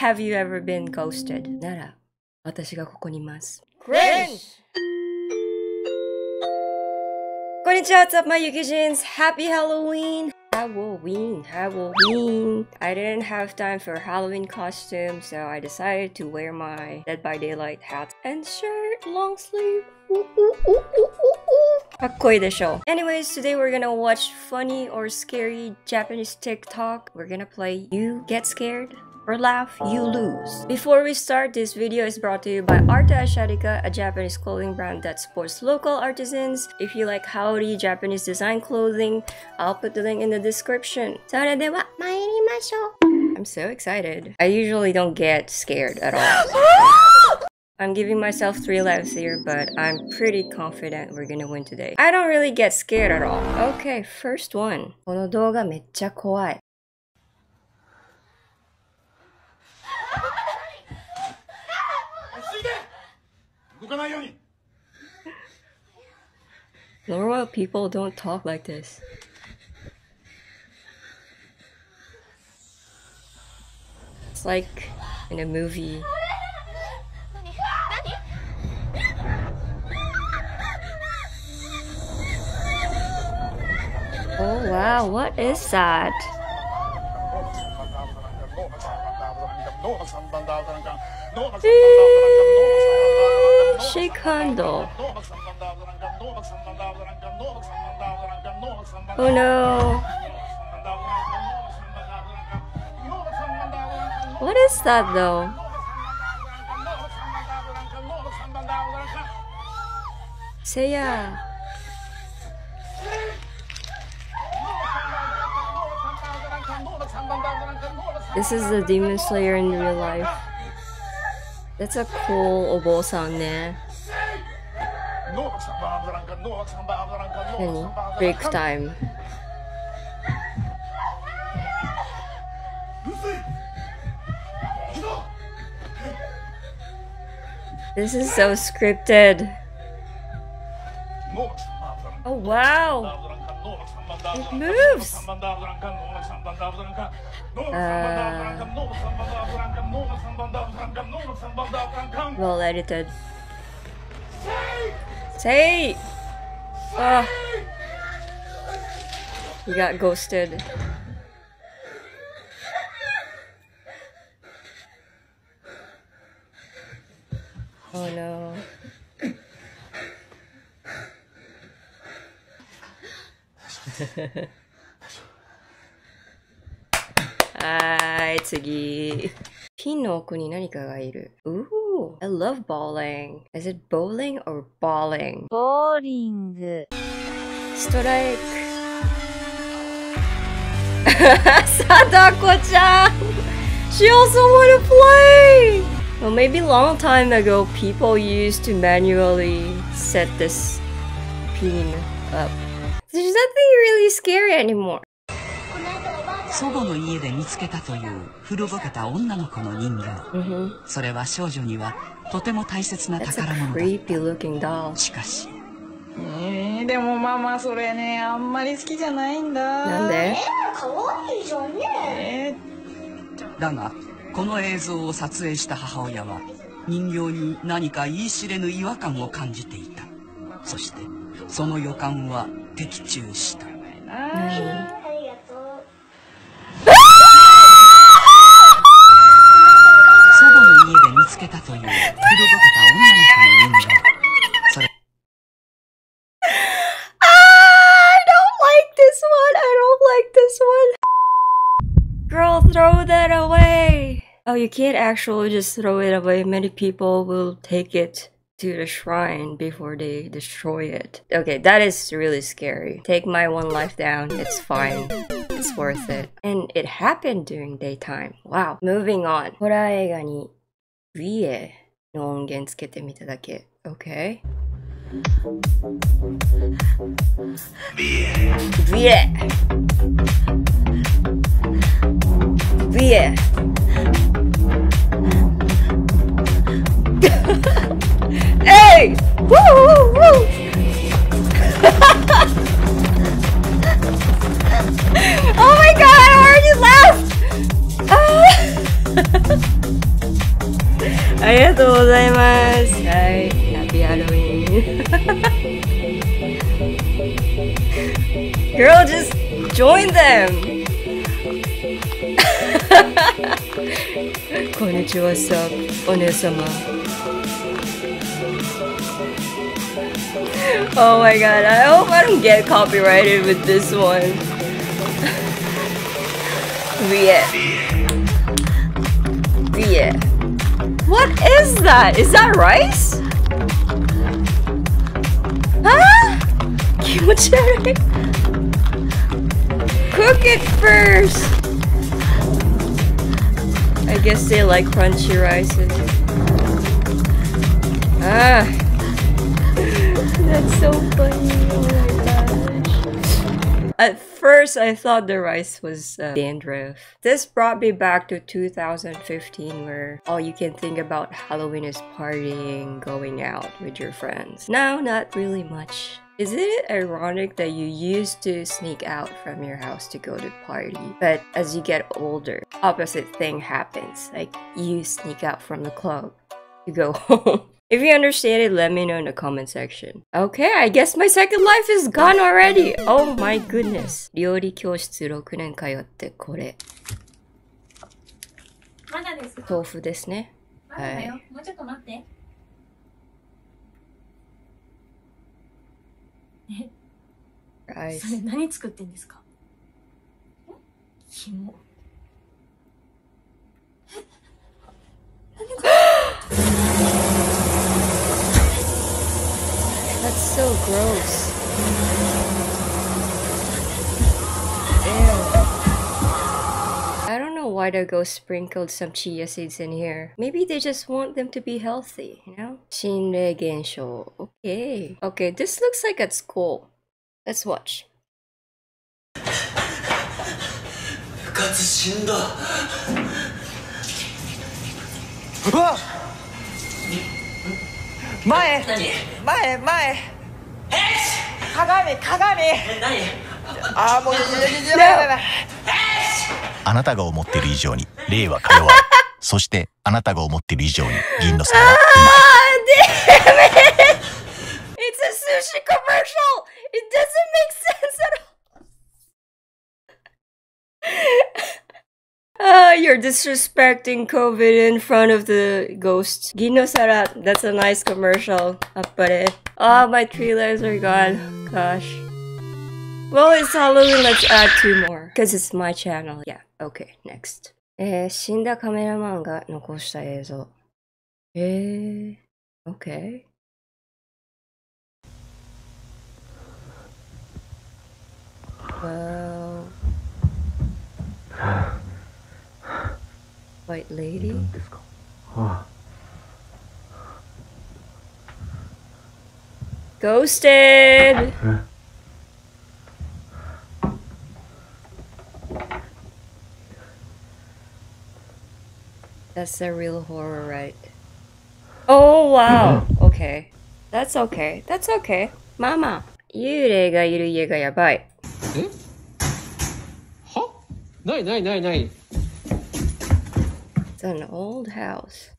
Have you ever been ghosted? なら、私がここにいます。 Cringe! こんにちは、What's up, my Yukijins? Happy Halloween! Halloween, Halloween. I didn't have time for Halloween costume, so I decided to wear my Dead by Daylight hat and shirt, long sleeve. Ooh, ooh, ooh, ooh, ooh, ooh. かっこいいでしょ Anyways, today we're gonna watch funny or scary Japanese TikTok. We're gonna play You Get Scared or laugh, you lose. Before we start, this video is brought to you by Arta Asiatica, a Japanese clothing brand that supports local artisans. If you like Howdy Japanese design clothing, I'll put the link in the description. それでは参りましょう I'm so excited. I usually don't get scared at all. I'm giving myself three lives here, but I'm pretty confident we're gonna win today. I don't really get scared at all. Okay, first one. この動画めっちゃ怖い。動かないように Normal people don't talk like this. It's like in a movie. Oh wow, what is that? Shake handle. Oh no. What is that though? Seiya. This is the Demon Slayer in real life. That's a cool obo-san ね。何 Break time. This is so scripted. Oh wow! It moves! Well edited. Say! Ah. Oh. You got ghosted. Oh no. はーい、次。ピンの奥に何かがいる。Ooh, I love bowling. Is it bowling or balling? ボーリング Strike. Sadako-chan! She also wanna play! Well, maybe long time ago, people used to manually set this pin up. There's nothing really scary anymore. 祖母の家で見つけたという 古ぼけた女の子の人形。Mm-hmm. それは少女にはとても大切な宝物だ.しかし。えー、でもママそれねあんまり好きじゃないんだ。なんで？え。だがこの映像を撮影した母親は人形に何か言い知れぬ違和感を感じていた。そしてその予感は的中した。ー、な Oh, you can't actually just throw it away. Many people will take it to the shrine before they destroy it. Okay, that is really scary. Take my one life down. It's fine. It's worth it. And it happened during daytime. Wow. Moving on. ホラー映画に VA の音源つけてみただけ。Okay. VA. VA. hey! Oh my god, I hope I don't get copyrighted with this one. yeah. Yeah. What is that? Is that rice? Huh? Kimchi? Cook it first! I guess they like crunchy rices. Ah. That's so funny. Oh. At first, I thought the rice was uh, dandruff. This brought me back to 2015, where all you can think about Halloween is partying, going out with your friends. Now, not really much. Isn't it ironic that you used to sneak out from your house to go to party, but as you get older, opposite thing happens. Like you sneak out from the club to go home. If you understand it, let me know in the comment section. Okay, I guess my second life is gone already. Oh my goodness. 料理教室6年通ってこれ。まだですか豆腐ですね。まだだよ。もうちょっと待って。 はい。それ何作ってんですか？紐。That's so gross. I don't know why the ghost sprinkled some chia seeds in here. Maybe they just want them to be healthy, you know? 心霊現象. Okay. Okay, this looks like at school. Let's watch. 部活死んだうわ前何前前鏡鏡何ああもういやいやいやいやいや あなたが思っている以上に霊はか弱いそしてあなたが思っている以上に銀の皿は Ah, damn it! It's a sushi commercial! It doesn't make sense at all! Ah, you're disrespecting COVID in front of the ghost. Gino Sarat, that's a nice commercial. Appare. Ah, my three legs are gone. Gosh. Well, it's Halloween, let's add two more. Because it's my channel. Yeah, okay, next. えー、死んだカメラマンが残した映像。えー、okay. Well... White lady? Ghosted! That's the real horror, right? Oh wow! Okay. That's okay. That's okay. Mama! 幽霊がいる家がやばい。えはないないないない。 It's an old house.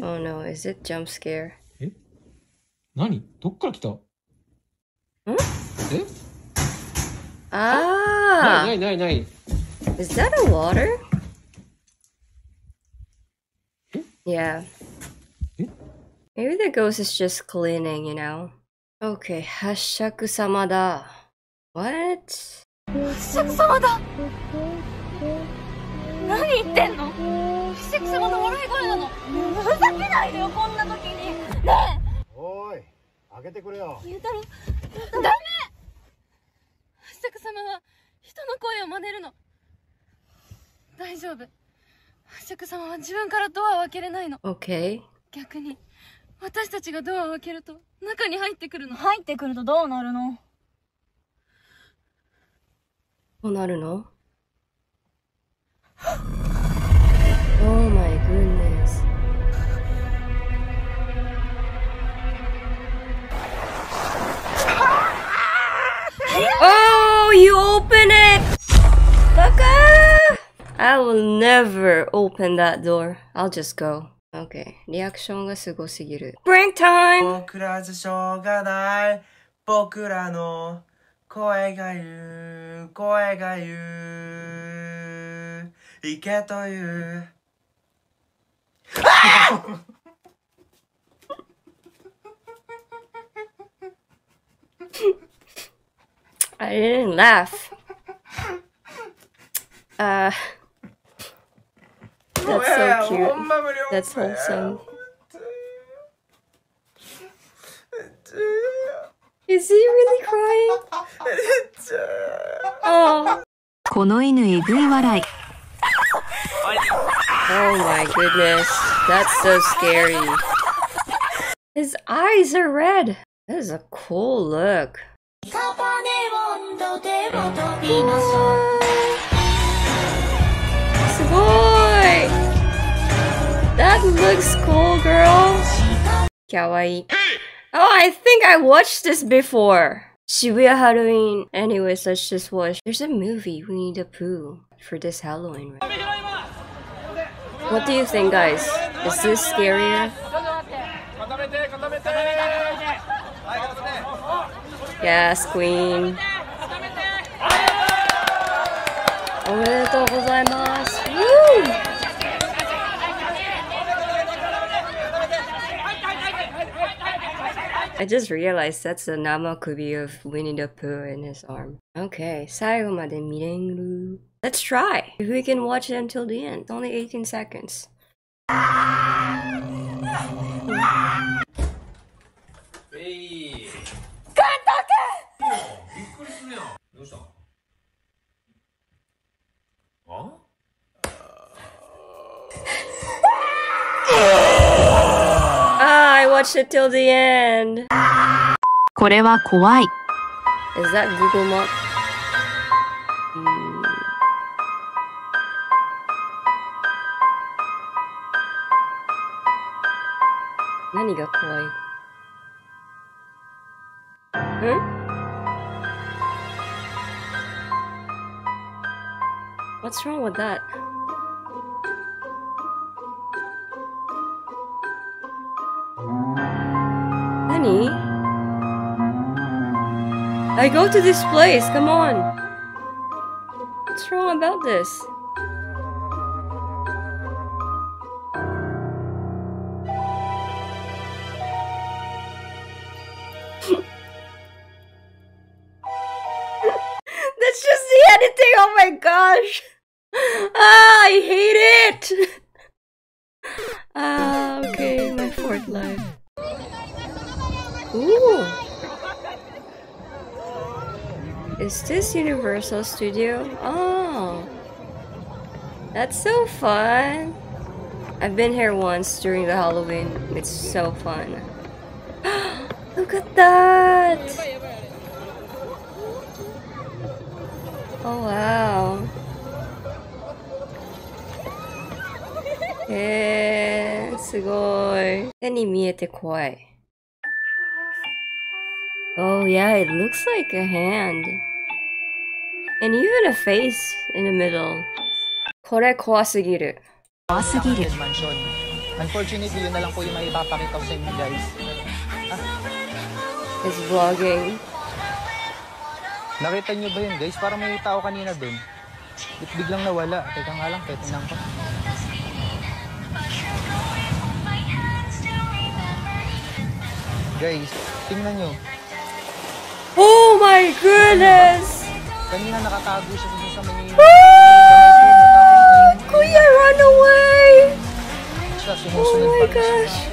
Oh no, is it jump scare? 何どっから来たんえない Ah! ないないない。 Is that a water? Yeah. Maybe the ghost is just cleaning, you know? Okay, 八尺様だ。What? 八尺様だ何言ってんの?八尺様の笑い声なの。ふざけないでよこんな時に。ねおい開けてくれよ。えゆうたろう。ダメ。八尺様は人の声を真似るの大丈夫八尺様は自分からドアを開けれないの Okay. 逆に私たちがドアを開けると中に入ってくるの入ってくるとどうなるの？どうなるの？Oh my goodness. Oh, you open it! Baka! I will will never open that door. I'll just go. Okay. リアクションがすごすぎる。Prank time! 僕らじゃしょうがない僕らの声が言う声が言う行けというあ I didn't laugh. Uh, that's so cute. That's wholesome. Is he really crying? Oh. この犬えぐい笑い。 Oh my goodness. That's so scary. His eyes are red. That is a cool look. Sugoi! That looks cool, girl. Kawaii. Oh, I think I watched this before. Shibuya Halloween. Anyways, let's just watch. There's a movie, Winnie the Pooh, for this Halloween. What do you think, guys? Is this scarier? Yes, Queen. おめでとうございます。Woo! I just realized that's the Namakubi of Winnie the Pooh in his arm. Okay, 最後まで見れる Let's try! If we can watch it until the end. It's only 18 seconds. どうしたあ Ah, I watched it till the end. これは怖い。 Is that Google Map? Hmm. Nani ga kawaii? Hmm? What's wrong with that? Nani? I go to this place, come on! What's wrong about this? That's just the editing, oh my gosh! Ah, I hate it! Ah, okay, my fourth life. Ooh! Is this Universal Studio? Oh. That's so fun. I've been here once during the Halloween. It's so fun. Look at that! Oh wow. Eh, すごい。手に見えて怖い。 Oh yeah, it looks like a hand. And even a face in the middle. これ怖すぎる。怖すぎる。 Mansion. Unfortunately, yun na lang po yung may ipapakita ko sa inyo guys. Is vlogging. Nakita nyo ba yun guys? Parang may tao kanina dun. It biglang nawala. Teka nga lang, titingnan ko. Guys, tingnan nyo. Oh my goodness! Kanina nakatago siya dun sa may... Ah! Kuya, run away! Oh my pa rin siya. gosh.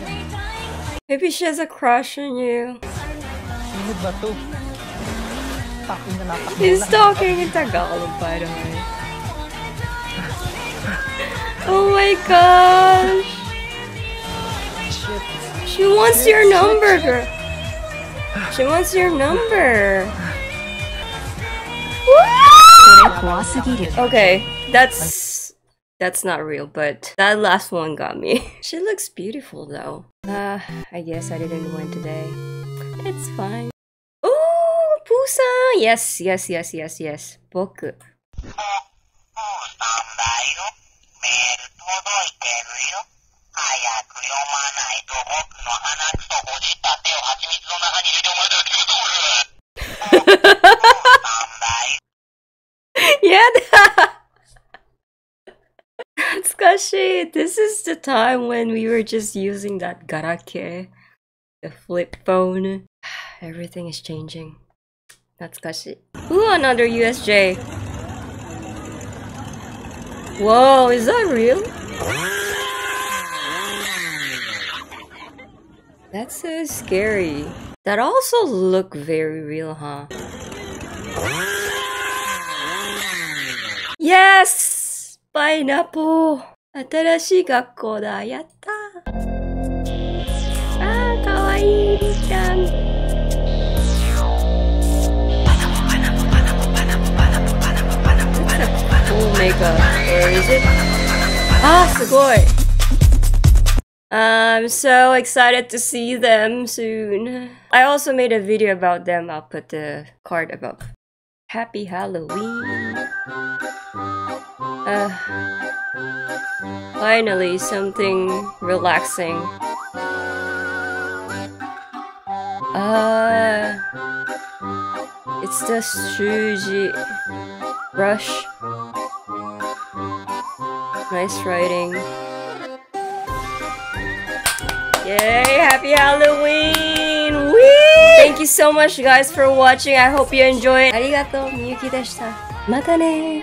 Maybe she has a crush on you. Ba to? Takin na natakbo He's talking in Tagalog, by the way. Oh my gosh! She wants your number, girl she wants your number. okay, that's that's not real, but that last one got me. she looks beautiful though. Uh, I guess I didn't win today. It's fine. Oh, Pusa! Yes, yes, yes, yes, yes. Boku that's 懐かしい This is the time when we were just using that garake The flip phone. Everything is changing. 懐かしい Ooh, another USJ Whoa, is that real? That's so scary. That also look very real, huh? Yes! Pineapple! 新しい学校だ! Yatta! Ah, kawaii! Makeup, or is it? Ah, すごい! I'm so excited to see them soon. I also made a video about them. I'll put the card above. Happy Halloween! Uh, finally, something relaxing. Uh, it's the Shuji brush. Nice writing. Yay, happy Halloween! Whee! Thank you so much guys for watching. I hope you enjoyed. Arigato, Miyuki deshita. Mata ne!